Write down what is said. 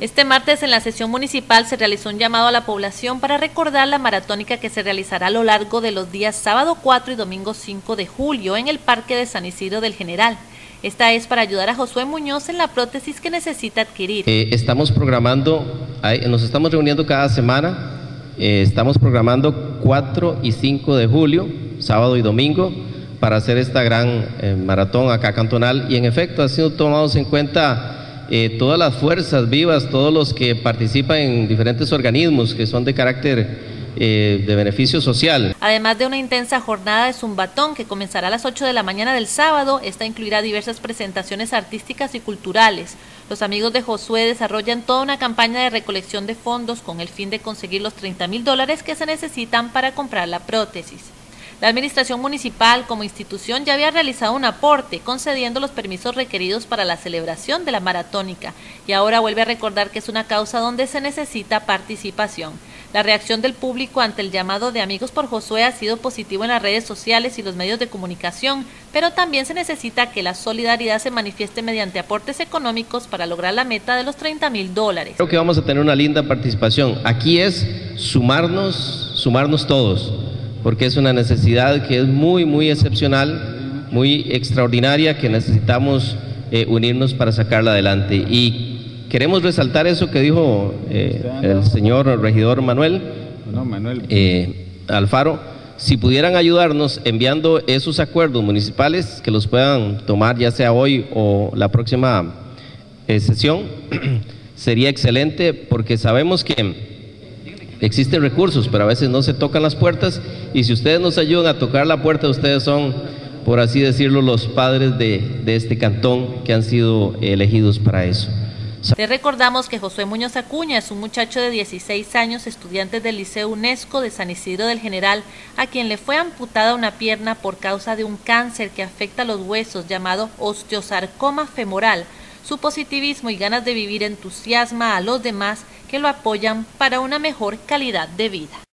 Este martes en la sesión municipal se realizó un llamado a la población para recordar la maratónica que se realizará a lo largo de los días sábado 4 y domingo 5 de julio en el Parque de San Isidro del General. Esta es para ayudar a Josué Muñoz en la prótesis que necesita adquirir. Eh, estamos programando, nos estamos reuniendo cada semana, eh, estamos programando 4 y 5 de julio, sábado y domingo, para hacer esta gran eh, maratón acá cantonal y en efecto ha sido tomados en cuenta eh, todas las fuerzas vivas, todos los que participan en diferentes organismos que son de carácter eh, de beneficio social. Además de una intensa jornada de zumbatón que comenzará a las 8 de la mañana del sábado, esta incluirá diversas presentaciones artísticas y culturales. Los amigos de Josué desarrollan toda una campaña de recolección de fondos con el fin de conseguir los 30 mil dólares que se necesitan para comprar la prótesis. La Administración Municipal como institución ya había realizado un aporte concediendo los permisos requeridos para la celebración de la maratónica y ahora vuelve a recordar que es una causa donde se necesita participación. La reacción del público ante el llamado de Amigos por Josué ha sido positivo en las redes sociales y los medios de comunicación, pero también se necesita que la solidaridad se manifieste mediante aportes económicos para lograr la meta de los 30 mil dólares. Creo que vamos a tener una linda participación. Aquí es sumarnos, sumarnos todos porque es una necesidad que es muy, muy excepcional, muy extraordinaria, que necesitamos eh, unirnos para sacarla adelante. Y queremos resaltar eso que dijo eh, el señor regidor Manuel, eh, Alfaro, si pudieran ayudarnos enviando esos acuerdos municipales, que los puedan tomar ya sea hoy o la próxima sesión, sería excelente porque sabemos que Existen recursos, pero a veces no se tocan las puertas y si ustedes nos ayudan a tocar la puerta, ustedes son, por así decirlo, los padres de, este cantón que han sido elegidos para eso. Te recordamos que José Muñoz Acuña es un muchacho de 16 años, estudiante del Liceo UNESCO de San Isidro del General, a quien le fue amputada una pierna por causa de un cáncer que afecta los huesos llamado osteosarcoma femoral. Su positivismo y ganas de vivir entusiasma a los demás que lo apoyan para una mejor calidad de vida.